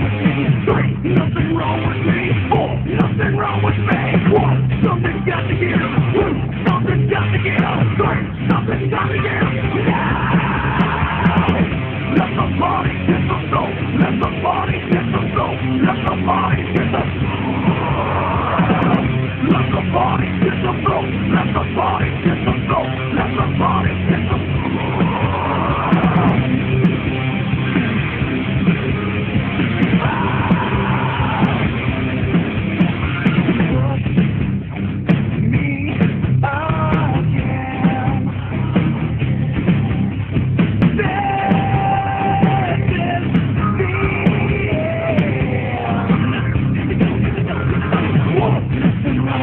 Nothing wrong with me. Three, nothing wrong with me. One, something's got to give. Two, something's got to give. Three, something's got to give. Now, let the body hit the floor. Let the body hit the floor. Let the body hit the Let the body hit the floor. Let the body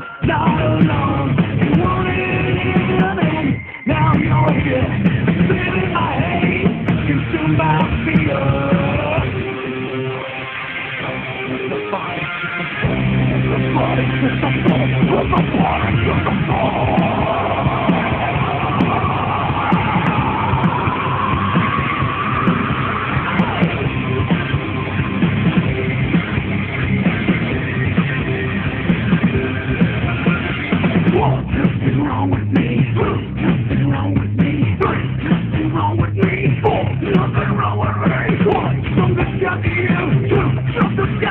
but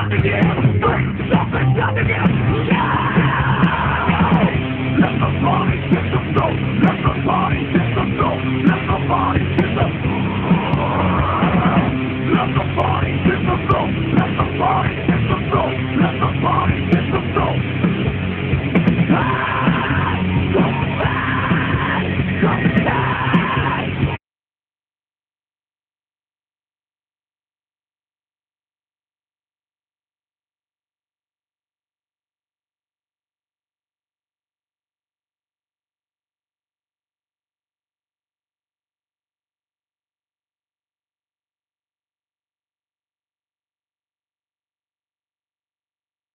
Three, something's got to give. Yeah! Let the body. Let the body the floor. Let the body hit the